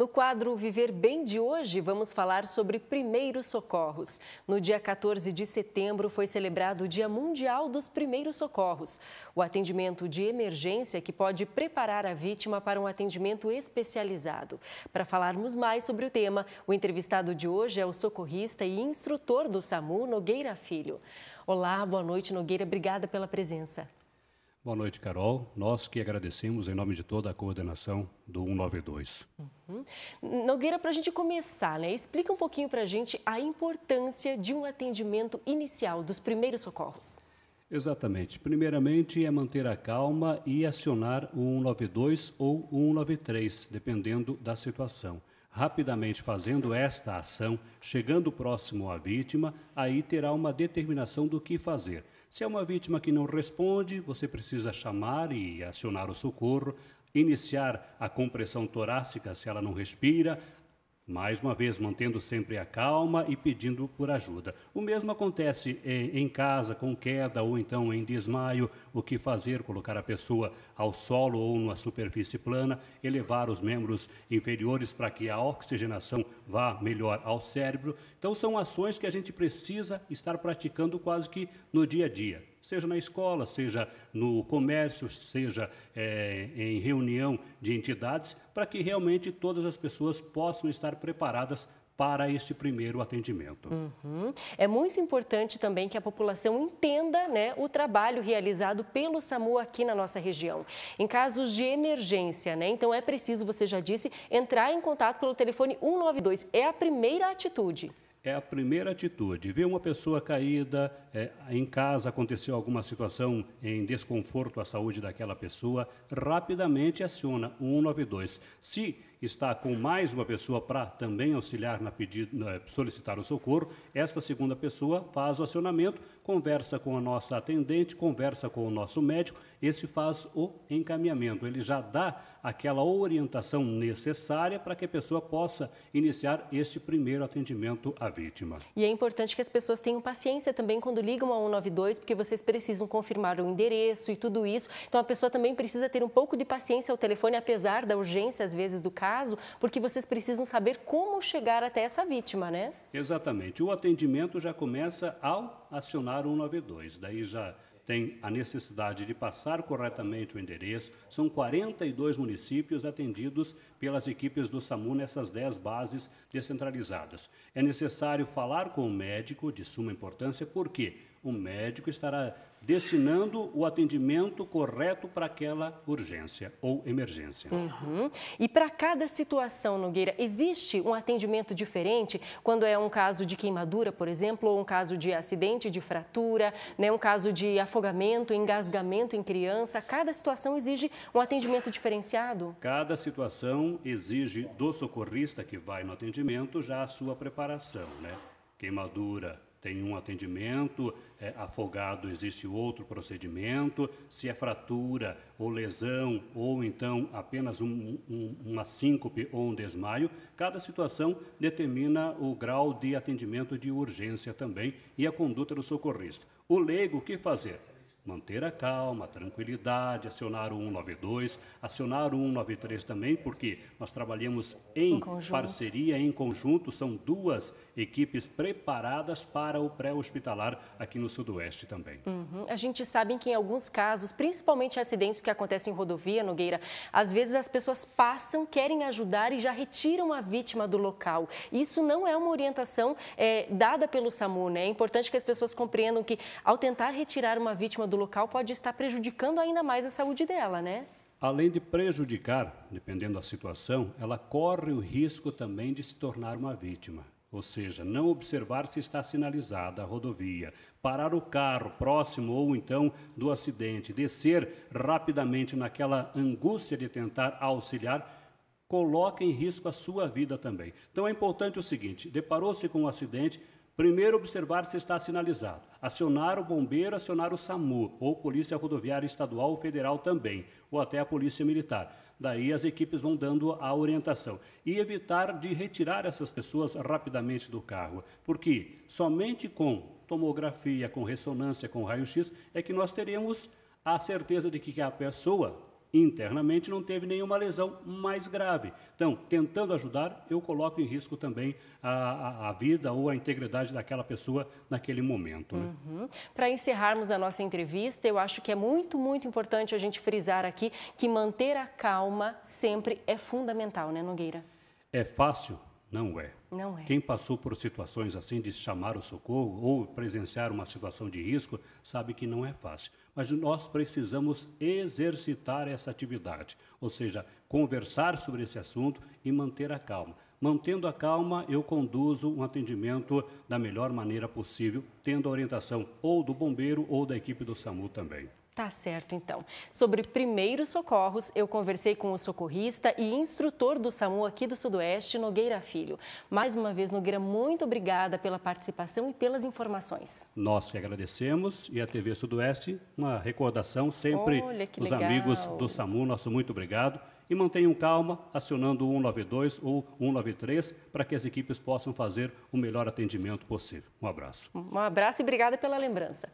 No quadro Viver Bem de hoje, vamos falar sobre primeiros socorros. No dia 14 de setembro foi celebrado o Dia Mundial dos Primeiros Socorros, o atendimento de emergência que pode preparar a vítima para um atendimento especializado. Para falarmos mais sobre o tema, o entrevistado de hoje é o socorrista e instrutor do SAMU, Nogueira Filho. Olá, boa noite, Nogueira. Obrigada pela presença. Boa noite, Carol. Nós que agradecemos em nome de toda a coordenação do 192. Uhum. Nogueira, para a gente começar, né? explica um pouquinho para a gente a importância de um atendimento inicial, dos primeiros socorros. Exatamente. Primeiramente é manter a calma e acionar o 192 ou o 193, dependendo da situação. Rapidamente fazendo esta ação, chegando próximo à vítima, aí terá uma determinação do que fazer. Se é uma vítima que não responde, você precisa chamar e acionar o socorro, iniciar a compressão torácica se ela não respira, mais uma vez, mantendo sempre a calma e pedindo por ajuda. O mesmo acontece em casa, com queda ou então em desmaio. O que fazer? Colocar a pessoa ao solo ou numa superfície plana, elevar os membros inferiores para que a oxigenação vá melhor ao cérebro. Então, são ações que a gente precisa estar praticando quase que no dia a dia seja na escola, seja no comércio, seja é, em reunião de entidades, para que realmente todas as pessoas possam estar preparadas para este primeiro atendimento. Uhum. É muito importante também que a população entenda né, o trabalho realizado pelo SAMU aqui na nossa região. Em casos de emergência, né, então é preciso, você já disse, entrar em contato pelo telefone 192. É a primeira atitude é a primeira atitude. Ver uma pessoa caída, é, em casa aconteceu alguma situação em desconforto à saúde daquela pessoa, rapidamente aciona o 192. Se está com mais uma pessoa para também auxiliar na pedido, solicitar o socorro, esta segunda pessoa faz o acionamento, conversa com a nossa atendente, conversa com o nosso médico, esse faz o encaminhamento. Ele já dá aquela orientação necessária para que a pessoa possa iniciar este primeiro atendimento à vítima. E é importante que as pessoas tenham paciência também quando ligam ao 192, porque vocês precisam confirmar o endereço e tudo isso. Então a pessoa também precisa ter um pouco de paciência ao telefone, apesar da urgência às vezes do caso caso, porque vocês precisam saber como chegar até essa vítima, né? Exatamente. O atendimento já começa ao acionar o 192. Daí já tem a necessidade de passar corretamente o endereço. São 42 municípios atendidos pelas equipes do SAMU nessas 10 bases descentralizadas. É necessário falar com o médico, de suma importância, porque o médico estará destinando o atendimento correto para aquela urgência ou emergência. Uhum. E para cada situação, Nogueira, existe um atendimento diferente quando é um caso de queimadura, por exemplo, ou um caso de acidente, de fratura, né, um caso de afogamento, engasgamento em criança? Cada situação exige um atendimento diferenciado? Cada situação exige do socorrista que vai no atendimento já a sua preparação, né? Queimadura, tem um atendimento, é, afogado existe outro procedimento, se é fratura ou lesão, ou então apenas um, um, uma síncope ou um desmaio, cada situação determina o grau de atendimento de urgência também e a conduta do socorrista. O leigo, o que fazer? Manter a calma, a tranquilidade, acionar o 192, acionar o 193 também, porque nós trabalhamos em, em parceria, em conjunto, são duas equipes preparadas para o pré-hospitalar aqui no Sudoeste também. Uhum. A gente sabe que em alguns casos, principalmente acidentes que acontecem em rodovia, Nogueira, às vezes as pessoas passam, querem ajudar e já retiram a vítima do local. Isso não é uma orientação é, dada pelo SAMU, né? É importante que as pessoas compreendam que ao tentar retirar uma vítima do local pode estar prejudicando ainda mais a saúde dela, né? Além de prejudicar, dependendo da situação, ela corre o risco também de se tornar uma vítima. Ou seja, não observar se está sinalizada a rodovia, parar o carro próximo ou então do acidente, descer rapidamente naquela angústia de tentar auxiliar, coloca em risco a sua vida também. Então é importante o seguinte: deparou-se com um acidente, Primeiro, observar se está sinalizado. Acionar o bombeiro, acionar o SAMU, ou Polícia Rodoviária Estadual ou Federal também, ou até a Polícia Militar. Daí as equipes vão dando a orientação. E evitar de retirar essas pessoas rapidamente do carro, porque somente com tomografia, com ressonância, com raio-x, é que nós teremos a certeza de que a pessoa internamente não teve nenhuma lesão mais grave. Então, tentando ajudar, eu coloco em risco também a, a, a vida ou a integridade daquela pessoa naquele momento. Né? Uhum. Para encerrarmos a nossa entrevista, eu acho que é muito, muito importante a gente frisar aqui que manter a calma sempre é fundamental, né, Nogueira? É fácil? Não é. Não é. Quem passou por situações assim de chamar o socorro ou presenciar uma situação de risco sabe que não é fácil. Mas nós precisamos exercitar essa atividade, ou seja, conversar sobre esse assunto e manter a calma. Mantendo a calma, eu conduzo um atendimento da melhor maneira possível, tendo a orientação ou do bombeiro ou da equipe do SAMU também. Tá certo, então. Sobre primeiros socorros, eu conversei com o socorrista e instrutor do SAMU aqui do Sudoeste, Nogueira Filho. Mais uma vez, Nogueira, muito obrigada pela participação e pelas informações. Nós que agradecemos e a TV Sudoeste, uma recordação sempre os amigos do SAMU, nosso muito obrigado. E mantenham calma, acionando o 192 ou 193 para que as equipes possam fazer o melhor atendimento possível. Um abraço. Um abraço e obrigada pela lembrança.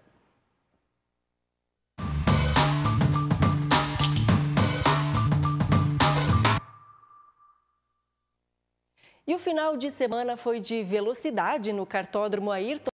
E o final de semana foi de velocidade no cartódromo Ayrton